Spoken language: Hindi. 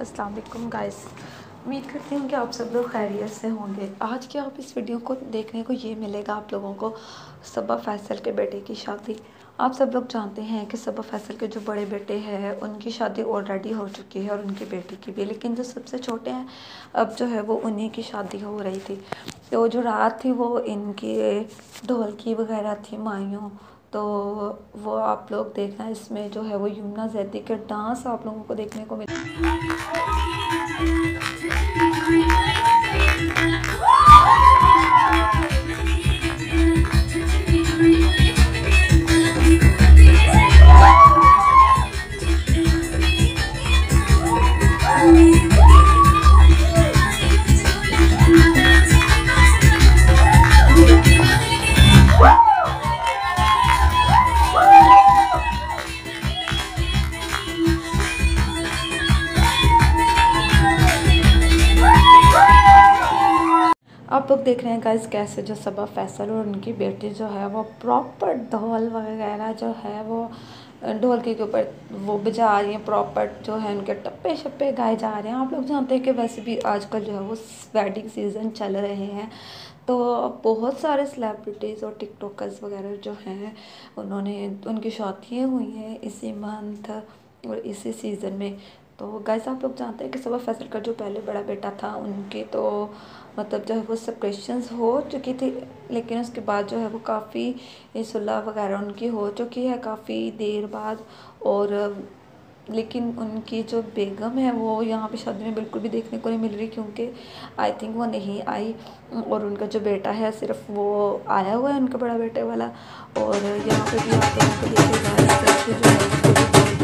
अस्सलाम वालेकुम गाइस उम्मीद करती हूँ कि आप सब लोग खैरियत से होंगे। आज के आप इस वीडियो को देखने को ये मिलेगा आप लोगों को सबा फैसल के बेटे की शादी। आप सब लोग जानते हैं कि सबा फैसल के जो बड़े बेटे हैं, उनकी शादी ऑलरेडी हो चुकी है और उनकी बेटी की भी। लेकिन जो सबसे छोटे हैं, अब जो है वो उन्हीं की शादी हो रही थी। तो जो रात थी वो इनकी ढोलकी वगैरह थी माइयों तो वो आप लोग देखना, इसमें जो है वो यमुना जैदी के डांस आप लोगों को देखने को मिले आप लोग देख रहे हैं गाइस कैसे जो सबा फैसल और उनकी बेटी जो है वो प्रॉपर ढोल वगैरह जो है वो ढोल के ऊपर वो बजा रही हैं प्रॉपर जो है उनके टप्पे शप्पे गाए जा रहे हैं। आप लोग जानते हैं कि वैसे भी आजकल जो है वो वेडिंग सीज़न चल रहे हैं। तो बहुत सारे सेलिब्रिटीज़ और टिकटॉकर्स वगैरह जो हैं, उन्होंने, उनकी शादियाँ हुई हैं इसी मंथ और इसी सीज़न में। तो गैस आप लोग जानते हैं कि सबा फैसल का जो पहले बड़ा बेटा था, उनके तो मतलब जो है वो सेपरेशंस हो चुकी थी, लेकिन उसके बाद जो है वो काफ़ी सुलह वगैरह उनकी हो चुकी है, काफ़ी देर बाद और लेकिन उनकी जो बेगम है वो यहाँ पे शादी में बिल्कुल भी देखने को नहीं मिल रही क्योंकि आई थिंक वो नहीं आई और उनका जो बेटा है सिर्फ़ वो आया हुआ है, उनका बड़ा बेटे वाला और यहाँ पे भी आप लोगों को देखिएगा जो